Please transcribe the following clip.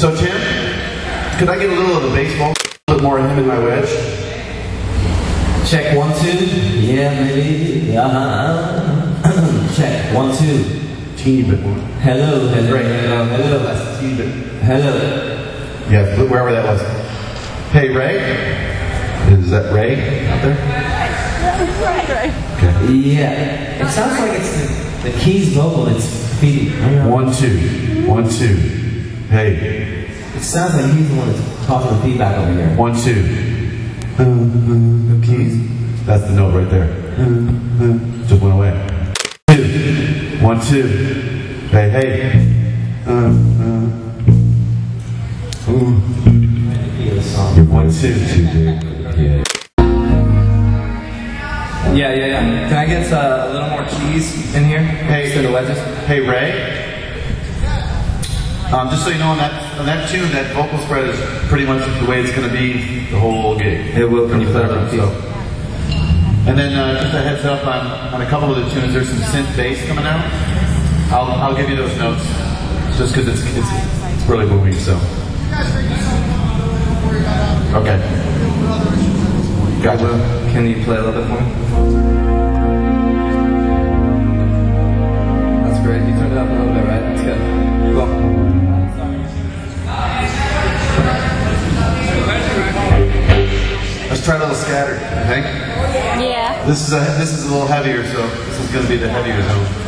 So Tim, could I get a little of the baseball? A little more of him in my wedge? Check one, two. Yeah, maybe. Uh-huh. Check one, two. Teeny bit more. Hello, hello, Right. hello, hello. Less, teeny bit. Hello. Yeah, but wherever that was. Hey, Ray? Is that Ray out there? Right, Ray. Okay. Yeah. It sounds like it's the, the keys vocal It's feeding. One, two. One, two. Hey. It sounds like he's the one that's causing the feedback over here. One, two. Keys. That's the note right there. Just went away. Two. One, two. Hey, hey. Feel the song. One, two. Yeah. Yeah, yeah, yeah. Can I get uh, a little more cheese in here? Hey. Instead of wedges? Hey, Ray. Um, just so you know, on that on that tune, that vocal spread is pretty much the way it's going to be the whole gig. It will when you play on So, and then uh, just a heads up on, on a couple of the tunes. There's some synth bass coming out. I'll I'll give you those notes just because it's, it's it's really moving. So. Okay. Gotcha. Can you play a little bit for Try a little scattered. I think. Yeah. This is a this is a little heavier, so this is going to be the heavier zone.